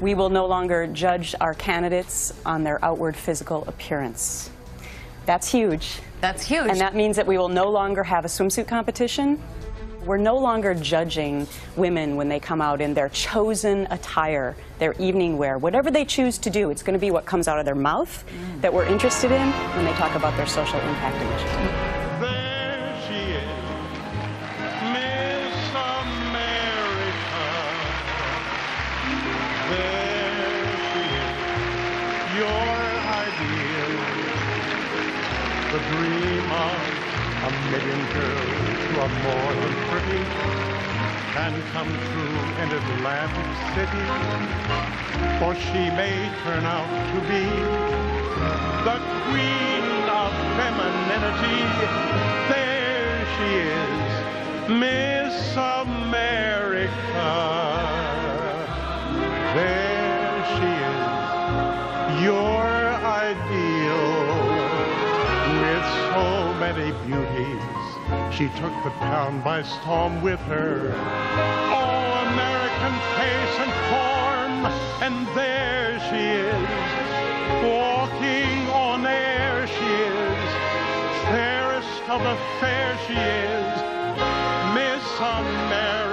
We will no longer judge our candidates on their outward physical appearance. That's huge. That's huge. And that means that we will no longer have a swimsuit competition. We're no longer judging women when they come out in their chosen attire, their evening wear, whatever they choose to do. It's going to be what comes out of their mouth that we're interested in when they talk about their social impact initiative. The dream of a million girls who are more than pretty can come true in Atlantic City, for she may turn out to be the queen of femininity. There she is, Miss America. So many beauties, she took the town by storm with her. Oh, American face and form, and there she is, walking on air. She is fairest of the fair. She is Miss America.